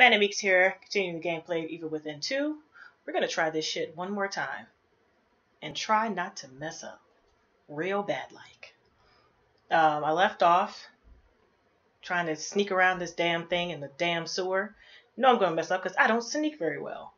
Manic Meeks here, continuing the gameplay of Evil Within 2. We're gonna try this shit one more time. And try not to mess up. Real bad like. Um, I left off trying to sneak around this damn thing in the damn sewer. Know I'm gonna mess up because I don't sneak very well.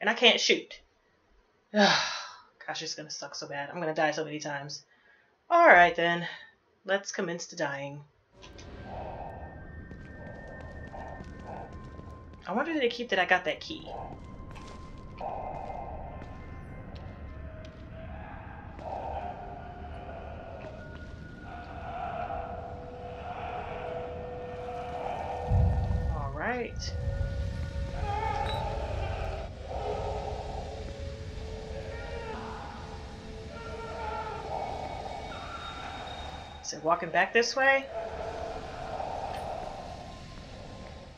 And I can't shoot. Gosh, it's gonna suck so bad. I'm gonna die so many times. Alright then. Let's commence to dying. I wonder did they keep that I got that key. All right. Is it walking back this way?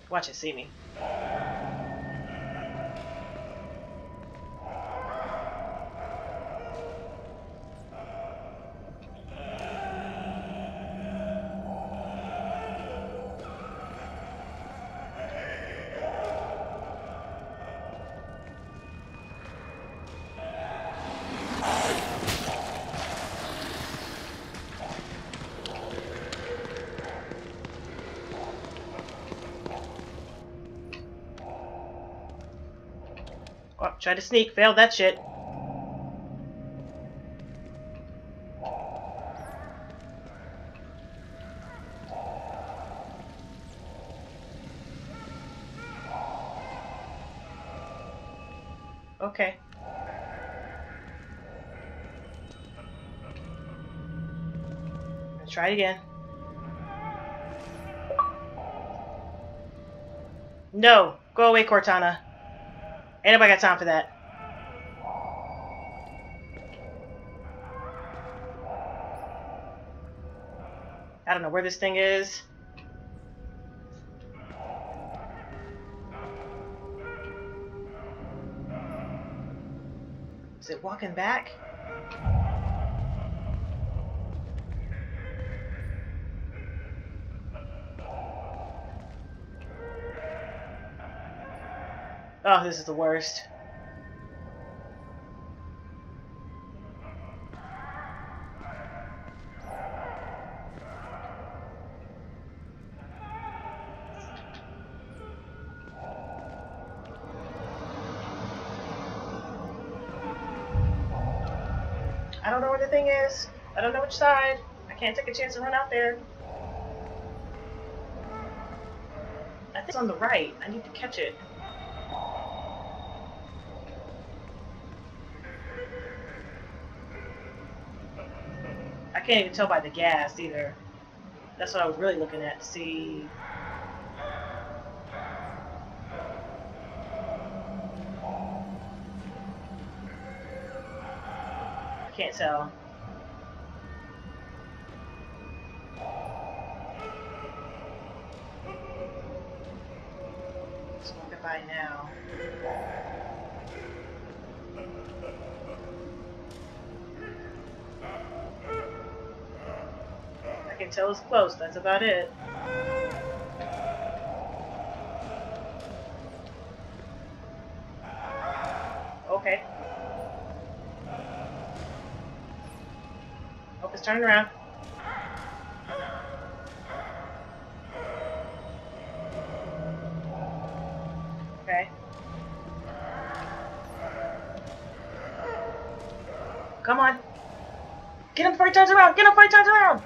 Watch it see me. Try to sneak, failed that shit. Okay. Let's try it again. No! Go away, Cortana. Ain't nobody got time for that. I don't know where this thing is. Is it walking back? Oh, this is the worst. I don't know where the thing is. I don't know which side. I can't take a chance and run out there. I think it's on the right. I need to catch it. Can't even tell by the gas either. That's what I was really looking at to see. I can't tell. By now. I can tell it's close, that's about it. Okay. Oh, it's turning around. Okay. Come on. Get him he turns around! Get him he turns around!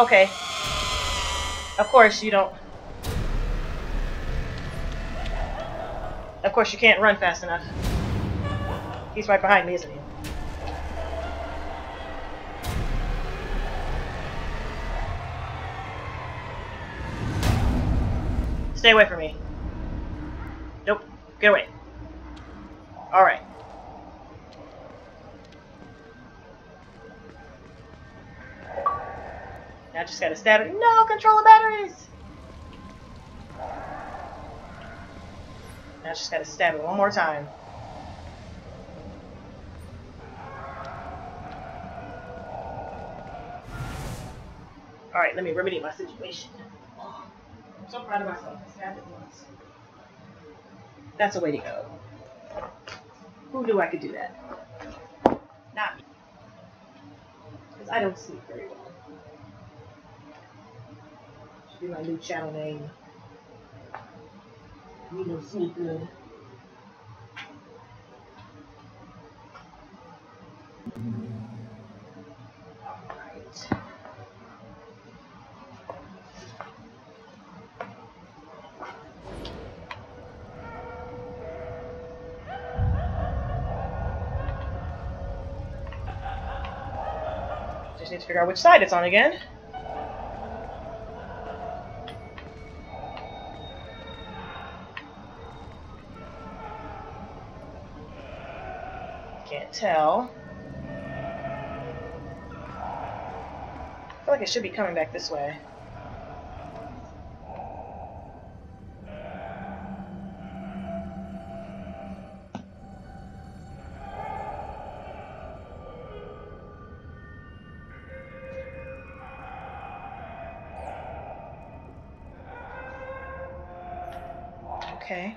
Okay. Of course you don't. Of course you can't run fast enough. He's right behind me, isn't he? Stay away from me. Nope. Get away. Just gotta stab it. No, control the batteries! Now I just gotta stab it one more time. Alright, let me remedy my situation. I'm so proud of myself. I stabbed it once. That's a way to go. Who knew I could do that? Not me. Because I don't sleep very well. Be my new channel name. You good. Alright. Just need to figure out which side it's on again. Tell. I feel like it should be coming back this way. Okay.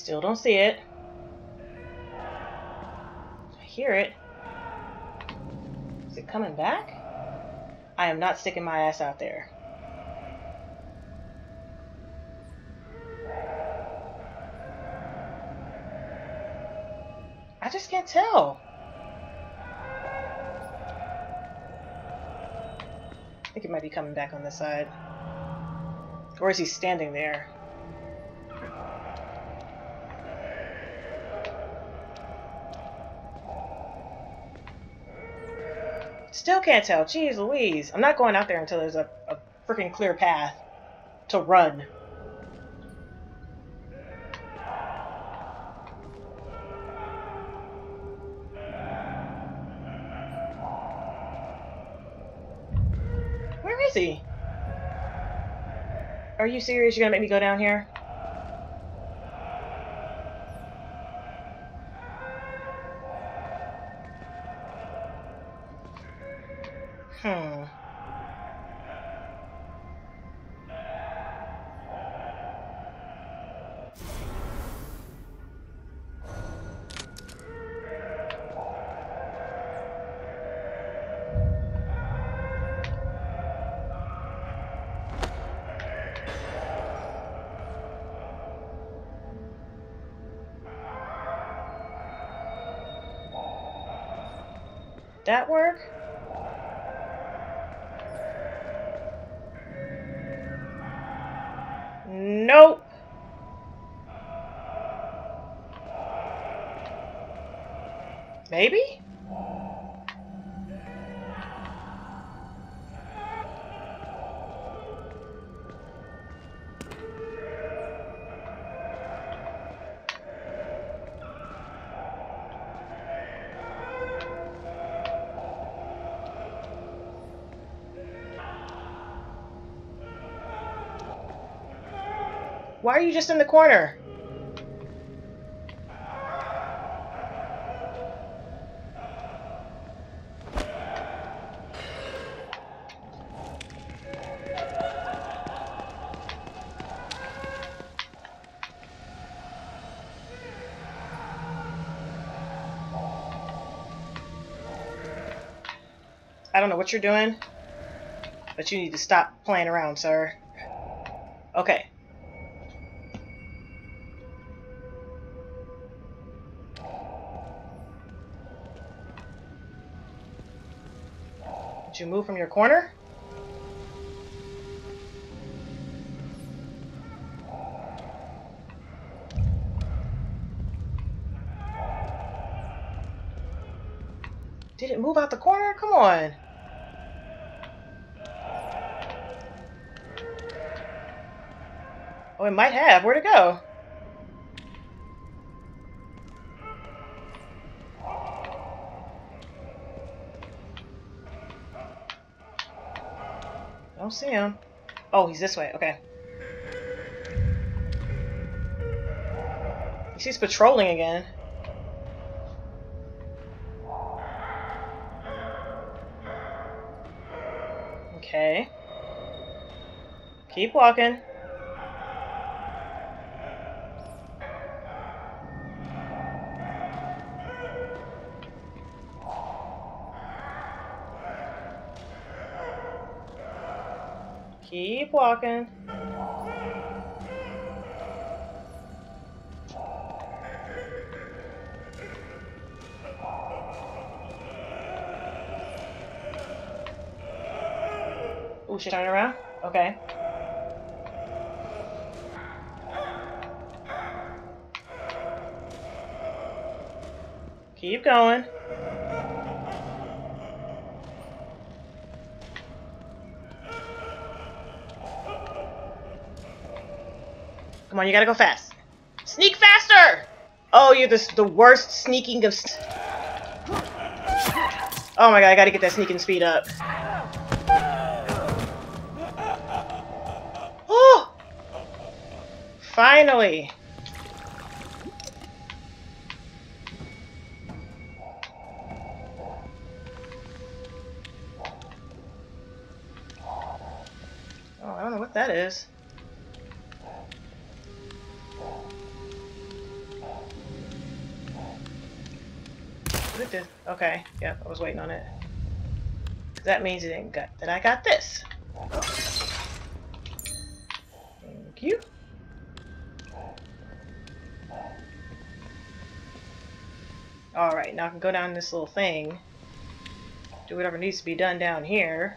Still don't see it. I hear it. Is it coming back? I am not sticking my ass out there. I just can't tell. I think it might be coming back on this side. Or is he standing there? Still can't tell. Jeez Louise. I'm not going out there until there's a, a freaking clear path to run. Where is he? Are you serious? You're gonna make me go down here? That work? Maybe? Why are you just in the corner? I don't know what you're doing, but you need to stop playing around, sir. Okay. Did you move from your corner? Did it move out the corner? Come on. Oh, it might have. Where'd it go? Don't see him. Oh, he's this way. Okay. He's patrolling again. Okay. Keep walking. Keep walking. Ooh, she turned around? Okay. Keep going. On, you gotta go fast. Sneak faster! Oh, you're the, the worst sneaking of... Oh my god, I gotta get that sneaking speed up. Oh! Finally! Oh, I don't know what that is. It? Okay, yep, I was waiting on it. That means it didn't got that I got this. Thank you. Alright, now I can go down this little thing. Do whatever needs to be done down here.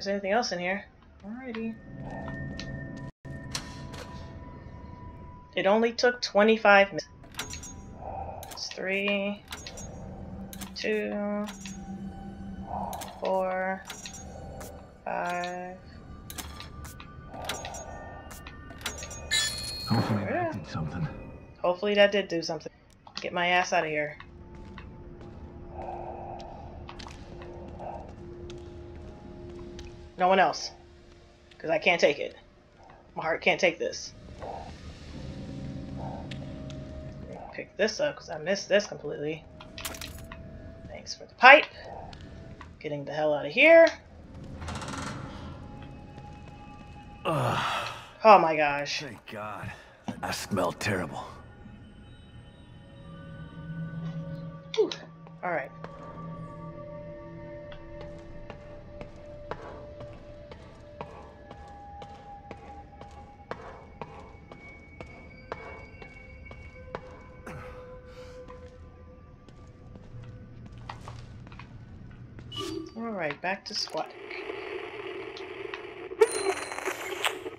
There's anything else in here. Alrighty. It only took 25 minutes. It's three, two, four, five. Hopefully that did something. Hopefully that did do something. Get my ass out of here. No one else. Because I can't take it. My heart can't take this. Pick this up because I missed this completely. Thanks for the pipe. Getting the hell out of here. Ugh, Oh my gosh. thank God. I smell terrible. Alright. Alright, back to squat.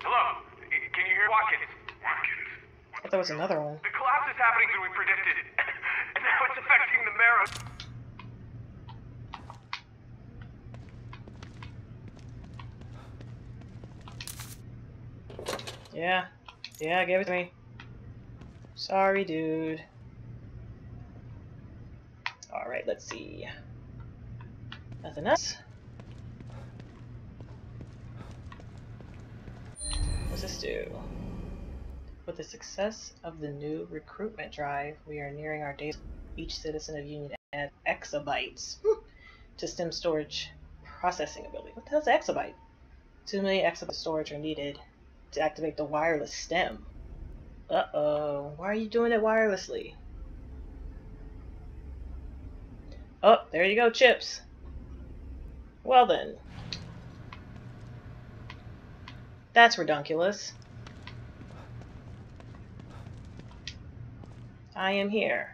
Hello? Can you hear Watkins? Watkins? I thought there was another one. The collapse is happening as we predicted, and now it's affecting the marrow. Yeah. Yeah, give it to me. Sorry, dude. Alright, let's see. Nothing else? What's this do? With the success of the new recruitment drive, we are nearing our days. Each citizen of Union adds exabytes to STEM storage processing ability. What the hell's exabyte? 2 million exabytes storage are needed to activate the wireless stem. Uh-oh. Why are you doing it wirelessly? Oh, there you go, chips. Well then. That's redunculous. I am here.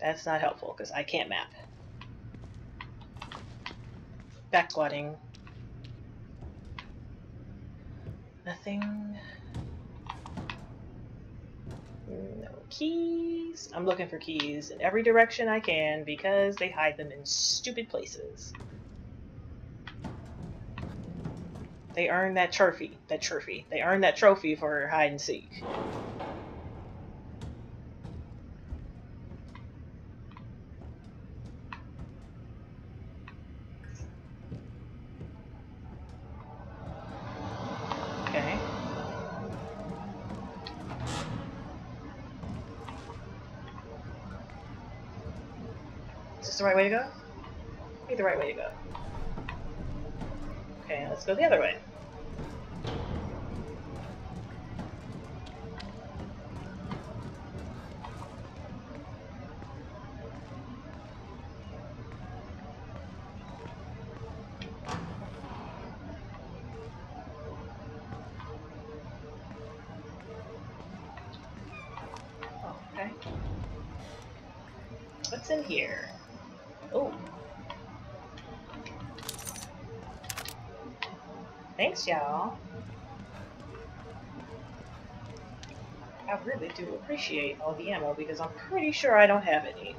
That's not helpful, because I can't map. Backwadding. Nothing. No keys. I'm looking for keys in every direction I can because they hide them in stupid places. They earned that trophy. That trophy. They earned that trophy for hide and seek. Okay. Is this the right way to go? Be the right way to go. Okay, let's go the other way. What's in here? Oh. Thanks, y'all. I really do appreciate all the ammo because I'm pretty sure I don't have any.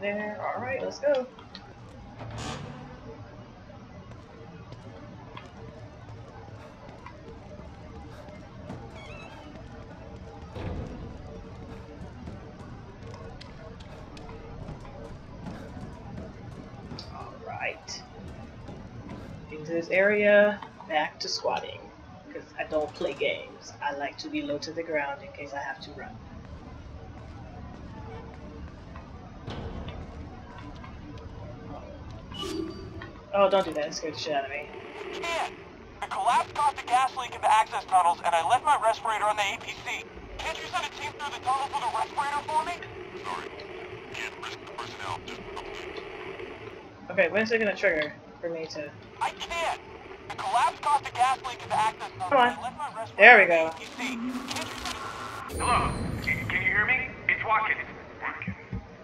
There, alright, let's go. Into this area, back to squatting. Because I don't play games. I like to be low to the ground in case I have to run. Oh, don't do that. It scared the shit out of me. Can't. The collapse caused a gas leak in the access tunnels, and I left my respirator on the APC. Can't you send a team through the tunnels with a respirator for me? Sorry. Can't risk the personnel. Just Okay, when's it gonna trigger for me to... I can't. The collapse caused a gas leak in the access tunnels. Come on. and I left my respirator There we go. APC. Can't you. Hello. Can, can you hear me? It's Watkins. Watkins.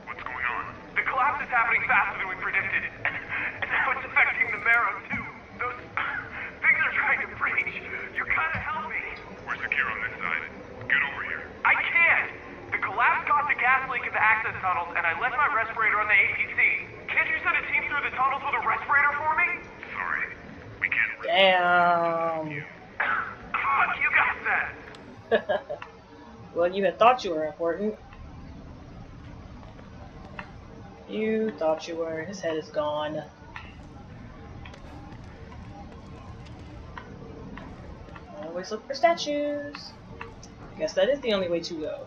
What's going on? The collapse is happening faster than we predicted. And now it's affecting the marrow, too. Those things are trying to breach. You gotta help me. We're secure on this side. Get over here. I can't. The collapse caused a gas leak in the access tunnels, and I left my respirator on the APC. Can't you send a team through the tunnels with a respirator for me? Sorry. We can't. Damn. Fuck you guys then. well, you had thought you were important. You thought you were. His head is gone. Always look for statues. I guess that is the only way to go.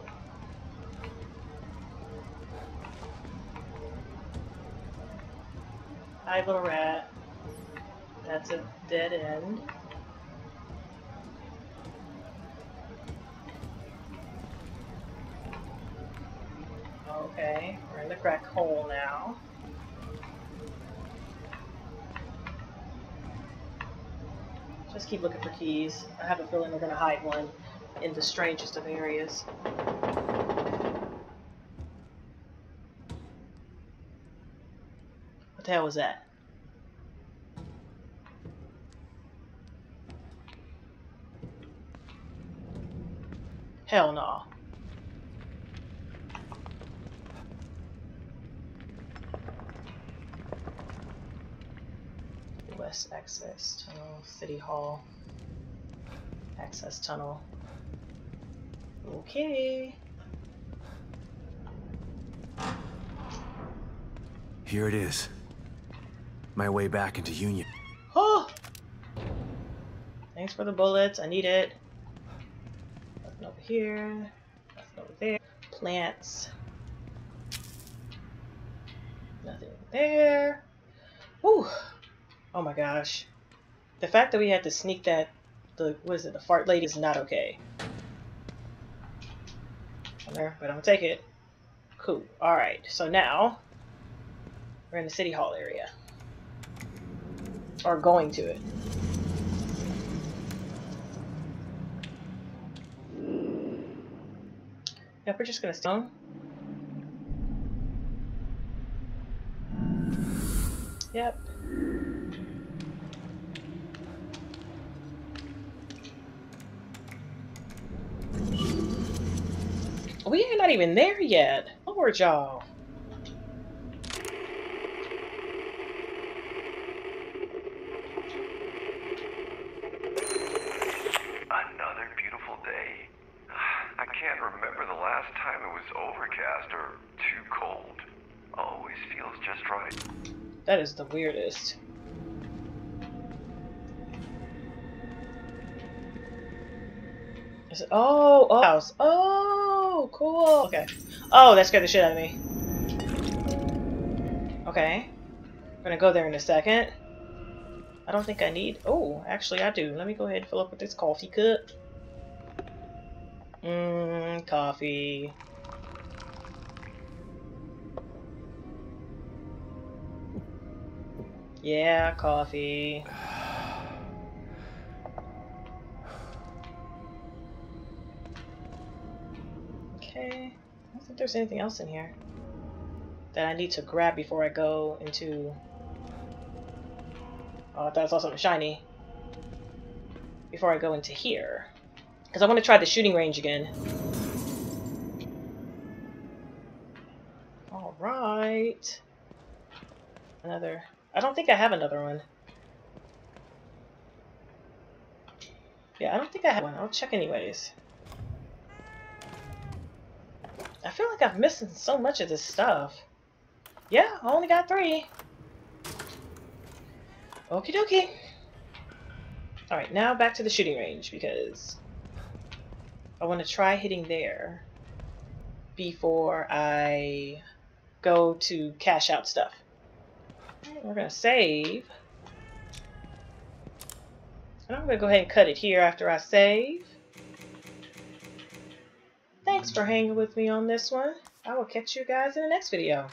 Hi, little rat. That's a dead end. Okay, we're in the crack hole now. Just keep looking for keys. I have a feeling we're gonna hide one in the strangest of areas. What the hell was that? Hell no. West access tunnel, City Hall. Access tunnel. Okay. Here it is. My way back into Union. Oh! Thanks for the bullets. I need it. Here. Nothing there. Plants. Nothing there. Whew. Oh my gosh. The fact that we had to sneak that, the what is it, the fart lady is not okay. There, but I'm gonna take it. Cool. Alright, so now we're in the city hall area. Or going to it. Yep, we're just gonna stone. Yep. We are not even there yet. Lord, y'all. Another beautiful day. I can't remember the last time it was overcast or too cold. Always feels just right. That is the weirdest. Is it, oh, oh, house. Oh, cool. Okay. Oh, that scared the shit out of me. Okay. I'm gonna go there in a second. I don't think I need... Oh, actually I do. Let me go ahead and fill up with this coffee cup. Mmm, coffee. Yeah, coffee. Okay. I don't think there's anything else in here that I need to grab before I go into... Oh, I thought I saw something shiny. Before I go into here. Because I want to try the shooting range again. Alright. Another... I don't think I have another one. Yeah, I don't think I have one. I'll check anyways. I feel like I'm missing so much of this stuff. Yeah, I only got three. Okie dokie. Alright, now back to the shooting range because I want to try hitting there before I go to cash out stuff. We're going to save. And I'm going to go ahead and cut it here after I save. Thanks for hanging with me on this one. I will catch you guys in the next video.